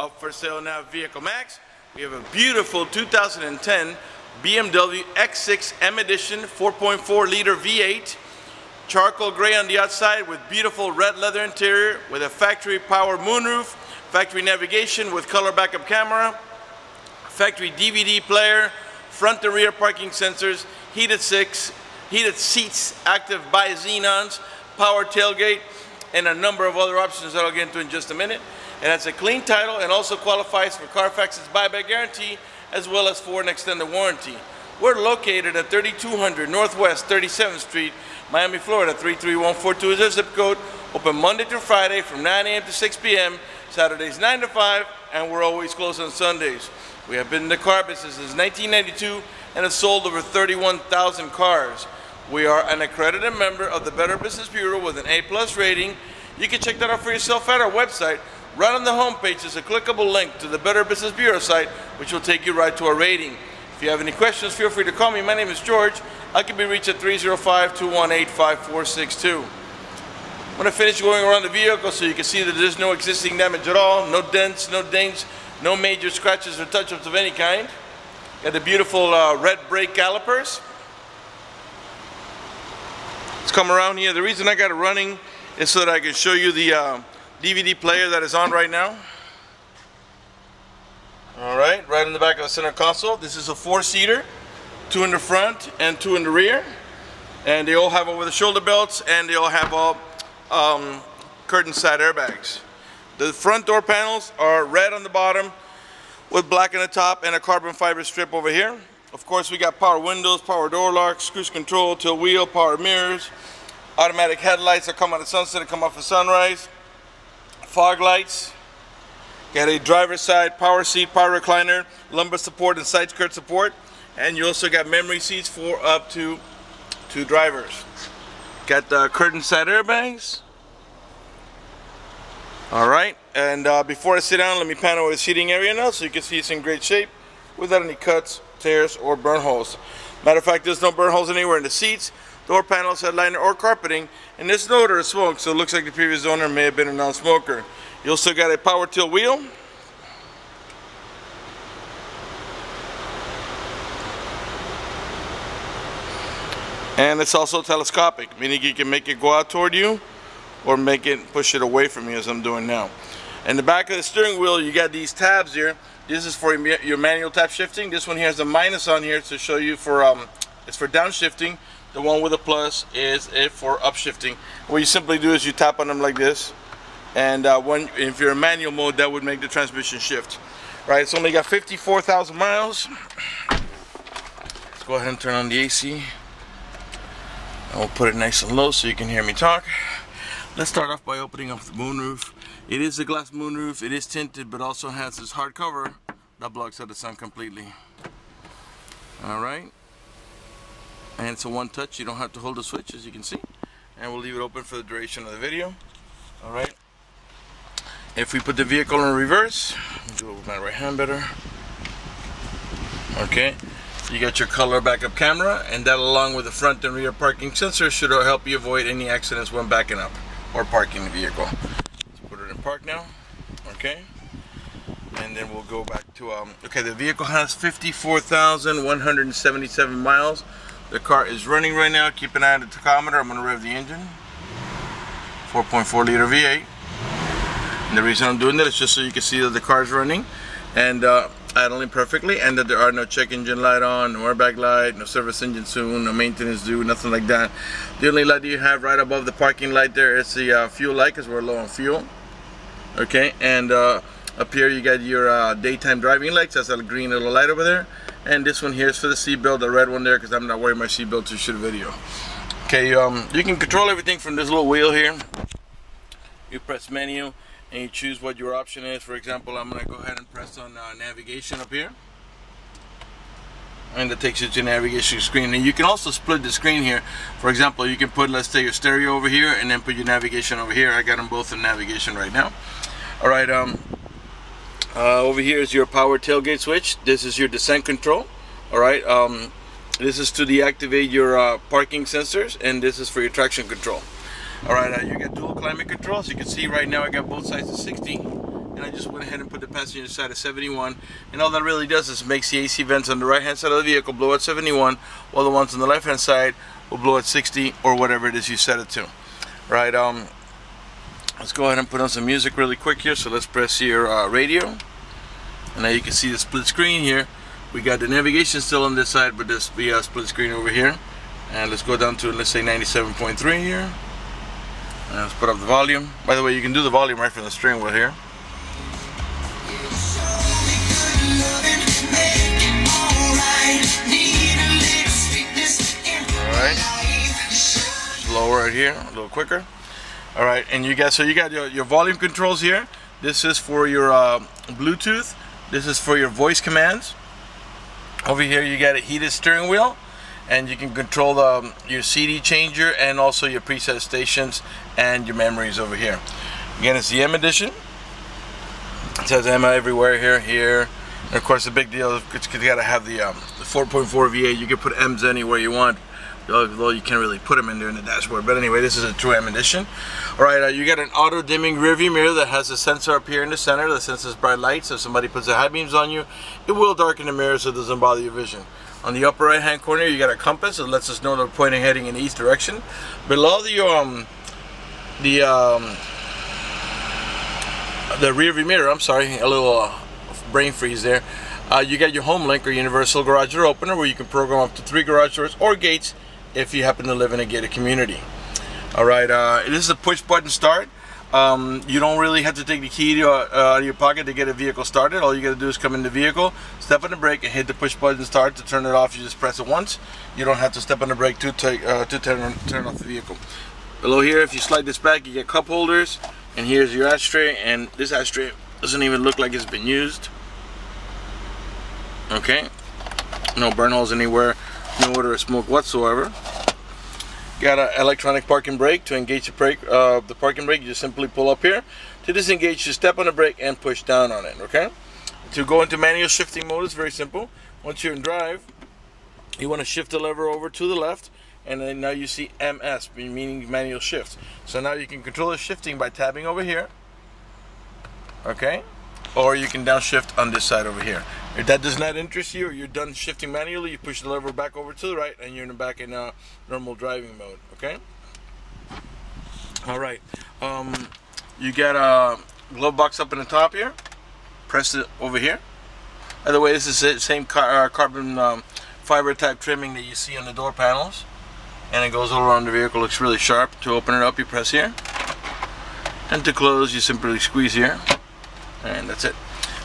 Up for sale now, Vehicle Max. We have a beautiful 2010 BMW X6 M Edition 4.4 liter V8. Charcoal gray on the outside with beautiful red leather interior with a factory power moonroof, factory navigation with color backup camera, factory DVD player, front and rear parking sensors, heated six, heated seats, active bi-xenons, power tailgate, and a number of other options that I'll get into in just a minute. And has a clean title and also qualifies for Carfax's buyback guarantee as well as for an extended warranty. We're located at 3200 Northwest 37th Street, Miami, Florida 33142 is our zip code. Open Monday through Friday from 9 a.m. to 6 p.m. Saturdays 9 to 5, and we're always closed on Sundays. We have been in the car business since 1992 and have sold over 31,000 cars. We are an accredited member of the Better Business Bureau with an A-plus rating. You can check that out for yourself at our website. Right on the homepage is a clickable link to the Better Business Bureau site, which will take you right to our rating. If you have any questions, feel free to call me. My name is George. I can be reached at 305-218-5462. I'm going to finish going around the vehicle so you can see that there's no existing damage at all, no dents, no dings, no major scratches or touch-ups of any kind. Got the beautiful uh, red brake calipers. Come around here. The reason I got it running is so that I can show you the uh, DVD player that is on right now. Alright, right in the back of the center console. This is a four-seater, two in the front and two in the rear. And they all have over the shoulder belts and they all have all um, curtain side airbags. The front door panels are red on the bottom with black on the top and a carbon fiber strip over here. Of course, we got power windows, power door locks, cruise control, tilt wheel, power mirrors, automatic headlights that come on the sunset and come off the sunrise, fog lights, got a driver's side power seat, power recliner, lumbar support and side skirt support, and you also got memory seats for up to two drivers. Got the curtain side airbags. All right, and uh, before I sit down, let me pan over the seating area now so you can see it's in great shape without any cuts, tears, or burn holes. Matter of fact, there's no burn holes anywhere in the seats, door panels, headliner, or carpeting, and there's no odor of smoke, so it looks like the previous owner may have been a non-smoker. You also got a power tilt wheel. And it's also telescopic, meaning you can make it go out toward you or make it push it away from you as I'm doing now. In the back of the steering wheel, you got these tabs here. This is for your manual tap shifting. This one here has a minus on here to show you for um, it's for downshifting. The one with a plus is it for upshifting. What you simply do is you tap on them like this, and uh, when if you're in manual mode, that would make the transmission shift. Right, it's only got 54,000 miles. Let's go ahead and turn on the AC. And we'll put it nice and low so you can hear me talk. Let's start off by opening up the moonroof. It is a glass moonroof, it is tinted, but also has this hard cover that blocks out the sun completely. Alright. And it's a one touch, you don't have to hold the switch as you can see. And we'll leave it open for the duration of the video. Alright. If we put the vehicle in reverse, do it with my right hand better. Okay. You got your color backup camera, and that along with the front and rear parking sensor should help you avoid any accidents when backing up or parking the vehicle. Let's put it in park now. Okay. And then we'll go back to, um, okay, the vehicle has 54,177 miles. The car is running right now. Keep an eye on the tachometer. I'm going to rev the engine. 4.4 liter V8. And the reason I'm doing that is just so you can see that the car is running. And uh, idling perfectly and that there are no check engine light on, no airbag light, no service engine soon, no maintenance due, nothing like that. The only light you have right above the parking light there is the uh, fuel light because we're low on fuel. Okay, and uh, up here you got your uh, daytime driving lights, that's a green little light over there. And this one here is for the seatbelt, the red one there because I'm not wearing my seatbelt to shoot a video. Okay, um, you can control everything from this little wheel here. You press menu and you choose what your option is. For example, I'm going to go ahead and press on uh, navigation up here. And that takes you to navigation screen. And you can also split the screen here. For example, you can put, let's say, your stereo over here and then put your navigation over here. I got them both in navigation right now. All right, um, uh, over here is your power tailgate switch. This is your descent control. All right, um, this is to deactivate your uh, parking sensors, and this is for your traction control. All right, uh, you got dual climate control. As you can see right now, I got both sides of 60, and I just went ahead and put the passenger side at 71 and all that really does is makes the AC vents on the right hand side of the vehicle blow at 71 while the ones on the left hand side will blow at 60 or whatever it is you set it to. Right um let's go ahead and put on some music really quick here. So let's press your uh, radio. And now you can see the split screen here. We got the navigation still on this side but this be a split screen over here. And let's go down to let's say 97.3 here and let's put up the volume by the way you can do the volume right from the steering wheel here Alright, lower right here, a little quicker. Alright, and you got so you got your, your volume controls here. This is for your uh, Bluetooth. This is for your voice commands. Over here you got a heated steering wheel and you can control um, your CD changer and also your preset stations and your memories over here. Again, it's the M edition. It says M everywhere here, here. And of course, the big deal is you got to have the, um, the 4.4 V8. You can put M's anywhere you want although you can't really put them in there in the dashboard. But anyway, this is a true M edition. All right, uh, you got an auto dimming rearview mirror that has a sensor up here in the center that senses bright lights. So if somebody puts the high beams on you, it will darken the mirror so it doesn't bother your vision. On the upper right hand corner, you got a compass that lets us know the pointing heading in the east direction. Below the um the um the rear view mirror, I'm sorry, a little uh, brain freeze there. Uh, you got your home link or universal garage door opener where you can program up to three garage doors or gates if you happen to live in a gated community. All right, uh, this is a push button start. Um, you don't really have to take the key to, uh, out of your pocket to get a vehicle started. All you got to do is come in the vehicle, step on the brake, and hit the push button start. To turn it off, you just press it once. You don't have to step on the brake to take uh, to turn turn off the vehicle. Below here, if you slide this back, you get cup holders, and here's your ashtray. And this ashtray doesn't even look like it's been used. Okay, no burn holes anywhere no odor of smoke whatsoever. Got an electronic parking brake. To engage the brake, uh, the parking brake, you just simply pull up here. To disengage, you step on the brake and push down on it, okay? To go into manual shifting mode, it's very simple. Once you're in drive, you want to shift the lever over to the left, and then now you see MS, meaning manual shift. So now you can control the shifting by tabbing over here, okay? Or you can downshift on this side over here. If that does not interest you or you're done shifting manually, you push the lever back over to the right and you're in the back in uh, normal driving mode, okay? All right, um, you got a glove box up in the top here. Press it over here. By the way, this is the same car, uh, carbon um, fiber type trimming that you see on the door panels. And it goes all around the vehicle, looks really sharp. To open it up, you press here. And to close, you simply squeeze here. And that's it.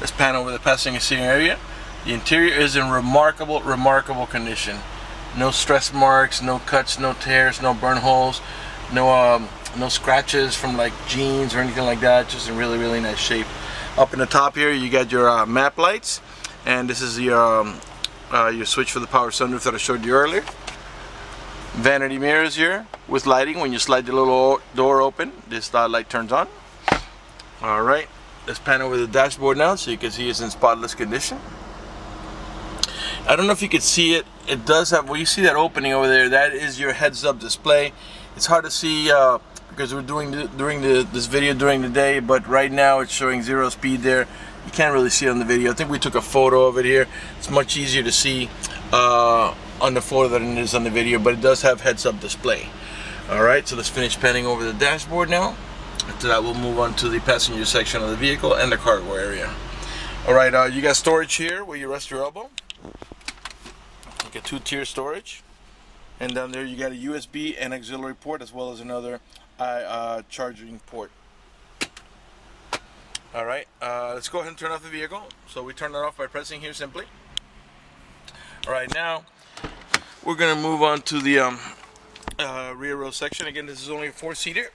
Let's pan over the passenger seating area. The interior is in remarkable, remarkable condition. No stress marks, no cuts, no tears, no burn holes, no um, no scratches from like jeans or anything like that. Just in really, really nice shape. Up in the top here, you got your uh, map lights, and this is your um, uh, your switch for the power sunroof that I showed you earlier. Vanity mirrors here with lighting. When you slide the little door open, this uh, light turns on. All right. Let's pan over the dashboard now so you can see it's in spotless condition. I don't know if you can see it. It does have, well you see that opening over there, that is your heads up display. It's hard to see uh, because we're doing the, during the, this video during the day, but right now it's showing zero speed there. You can't really see it on the video. I think we took a photo of it here. It's much easier to see uh, on the photo than it is on the video, but it does have heads up display. Alright, so let's finish panning over the dashboard now. After that, we'll move on to the passenger section of the vehicle and the cargo area. All right, uh, you got storage here where you rest your elbow. You got two-tier storage. And down there you got a USB and auxiliary port as well as another uh, charging port. All right, uh, let's go ahead and turn off the vehicle. So we turn it off by pressing here simply. All right, now we're gonna move on to the um, uh, rear row section. Again, this is only a four-seater.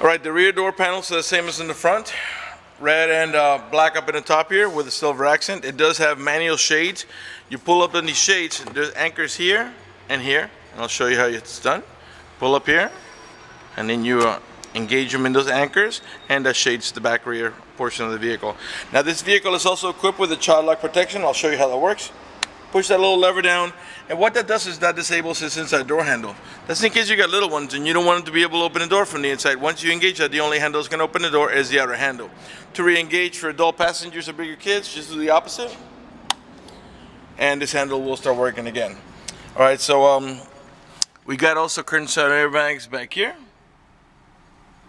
Alright, the rear door panels are the same as in the front. Red and uh, black up in the top here with a silver accent. It does have manual shades. You pull up in these shades, there's anchors here and here. And I'll show you how it's done. Pull up here, and then you uh, engage them in those anchors, and that shades the back rear portion of the vehicle. Now this vehicle is also equipped with a child lock protection. I'll show you how that works. Push that little lever down, and what that does is that disables this inside door handle. That's in case you got little ones and you don't want them to be able to open the door from the inside. Once you engage that, the only handle that's going to open the door is the outer handle. To re-engage for adult passengers or bigger kids, just do the opposite. And this handle will start working again. All right, so um, we got also curtain side airbags back here.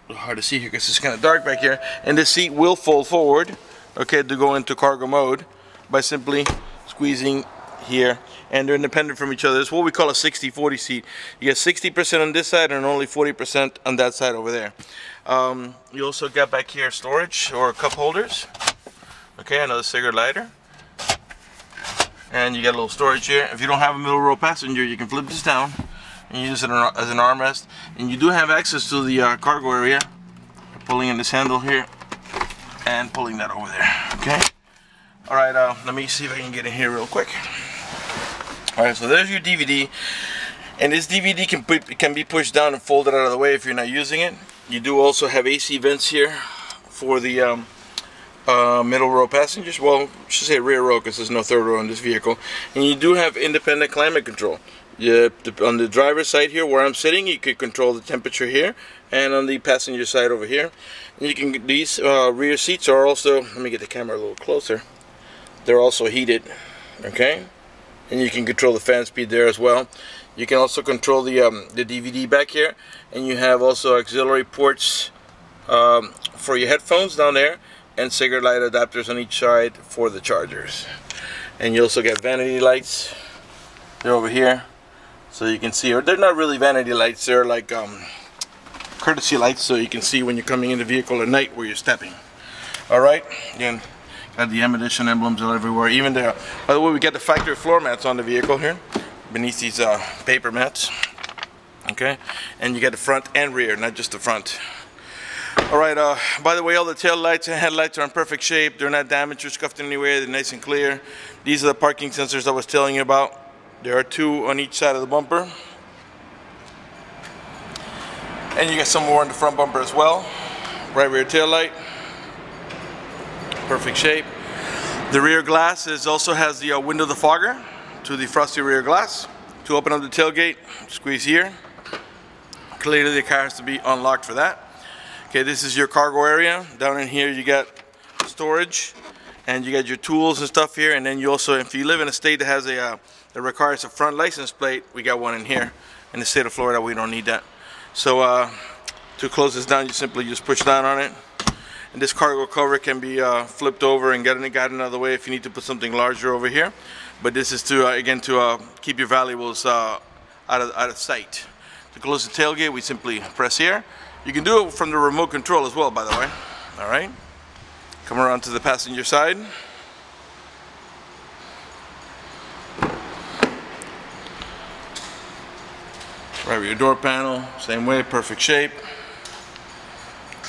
Hard to see here because it's kind of dark back here. And the seat will fold forward, okay, to go into cargo mode by simply squeezing here and they're independent from each other. It's what we call a 60-40 seat. You get 60% on this side and only 40% on that side over there. Um, you also got back here storage or cup holders. Okay, another cigarette lighter. And you got a little storage here. If you don't have a middle row passenger, you can flip this down and use it as an armrest. And you do have access to the uh, cargo area. Pulling in this handle here and pulling that over there. Okay. All right, uh, let me see if I can get in here real quick. All right, so there's your DVD. And this DVD can, can be pushed down and folded out of the way if you're not using it. You do also have AC vents here for the um, uh, middle row passengers. Well, I should say rear row because there's no third row in this vehicle. And you do have independent climate control. Yeah, on the driver's side here where I'm sitting, you could control the temperature here. And on the passenger side over here, you can these uh, rear seats are also, let me get the camera a little closer they're also heated okay and you can control the fan speed there as well. You can also control the um, the DVD back here. And you have also auxiliary ports um, for your headphones down there and cigarette light adapters on each side for the chargers. And you also get vanity lights. They're over here. So you can see or they're not really vanity lights. They're like um, courtesy lights so you can see when you're coming in the vehicle at night where you're stepping. All right? Again Got the M Edition emblems are everywhere. Even the, by the way, we got the factory floor mats on the vehicle here, beneath these uh, paper mats. Okay, and you got the front and rear, not just the front. All right, uh, by the way, all the tail lights and headlights are in perfect shape. They're not damaged or scuffed in any way. They're nice and clear. These are the parking sensors I was telling you about. There are two on each side of the bumper. And you got some more on the front bumper as well. Right rear tail light perfect shape. The rear glass is also has the uh, window defogger to the frosty rear glass. To open up the tailgate, squeeze here. Clearly the car has to be unlocked for that. Okay, this is your cargo area. Down in here you got storage and you got your tools and stuff here and then you also, if you live in a state that has a, uh, that requires a front license plate, we got one in here. In the state of Florida we don't need that. So uh, to close this down you simply just push down on it and this cargo cover can be uh, flipped over and gotten out of the way if you need to put something larger over here. But this is to, uh, again, to uh, keep your valuables uh, out, of, out of sight. To close the tailgate, we simply press here. You can do it from the remote control as well, by the way. All right. Come around to the passenger side. Right your door panel, same way, perfect shape.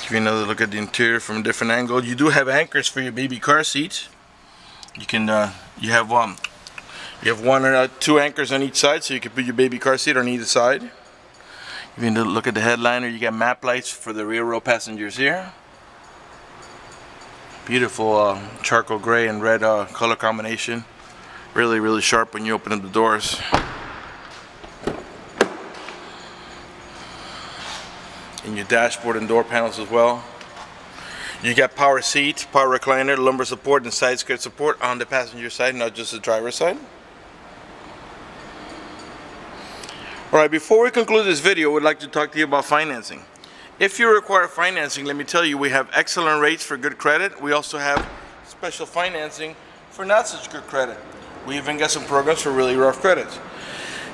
Give you another look at the interior from a different angle. You do have anchors for your baby car seats. You can, uh, you have um, you have one or two anchors on each side, so you can put your baby car seat on either side. If you look at the headliner, you got map lights for the rear row passengers here. Beautiful uh, charcoal gray and red uh, color combination. Really, really sharp when you open up the doors. In your dashboard and door panels as well. You got power seat, power recliner, lumbar support, and side skirt support on the passenger side, not just the driver's side. Alright, before we conclude this video, we'd like to talk to you about financing. If you require financing, let me tell you, we have excellent rates for good credit. We also have special financing for not such good credit. We even got some programs for really rough credits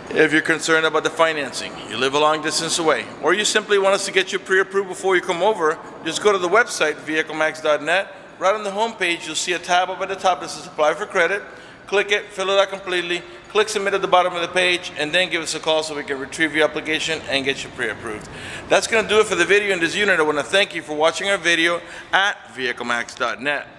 if you're concerned about the financing, you live a long distance away, or you simply want us to get you pre-approved before you come over, just go to the website, vehiclemax.net. Right on the home page, you'll see a tab up at the top that says apply for credit. Click it, fill it out completely, click submit at the bottom of the page, and then give us a call so we can retrieve your application and get you pre-approved. That's going to do it for the video in this unit. I want to thank you for watching our video at vehiclemax.net.